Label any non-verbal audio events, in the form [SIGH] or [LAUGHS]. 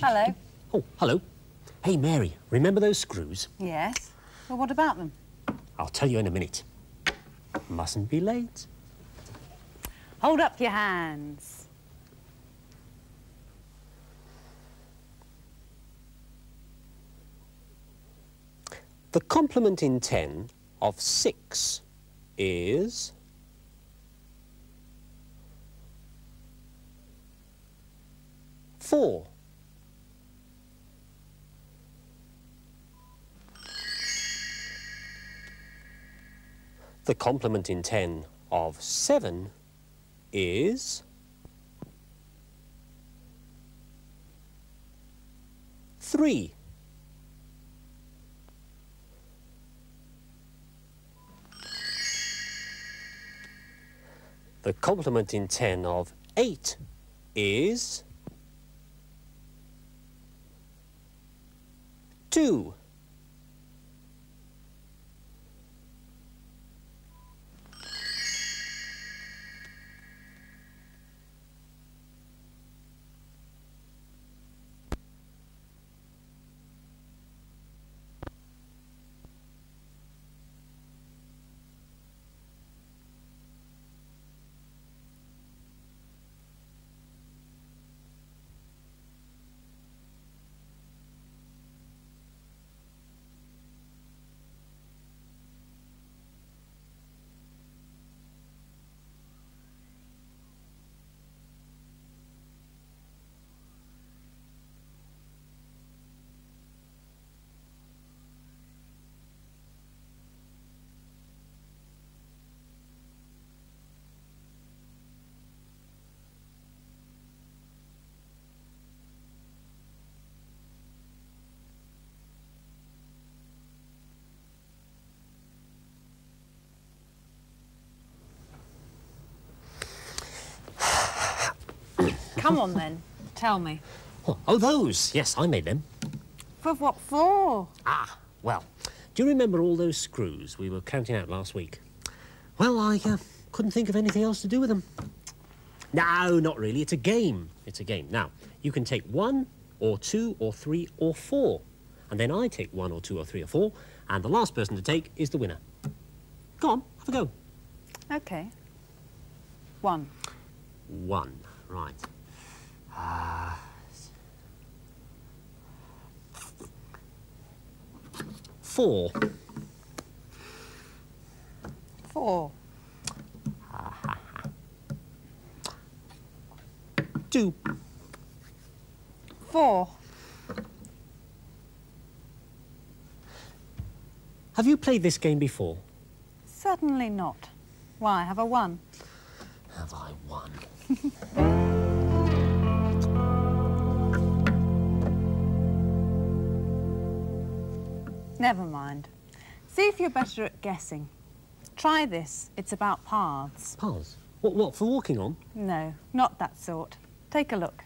Hello. Oh, hello. Hey, Mary, remember those screws? Yes. Well, what about them? I'll tell you in a minute. Mustn't be late. Hold up your hands. The complement in 10 of 6 is... Four. The complement in 10 of 7 is... Three. The complement in 10 of 8 is... 2. Come on then. Tell me. Oh, oh, those. Yes, I made them. For what for? Ah, well, do you remember all those screws we were counting out last week? Well, I uh, couldn't think of anything else to do with them. No, not really. It's a game. It's a game. Now, you can take one, or two, or three, or four. And then I take one, or two, or three, or four, and the last person to take is the winner. Go on, have a go. Okay. One. One, right. Uh, four. Four. Two. Four. Have you played this game before? Certainly not. Why, have I won? Have I won? [LAUGHS] Never mind. See if you're better at guessing. Try this. It's about paths. Paths? What, what, for walking on? No, not that sort. Take a look.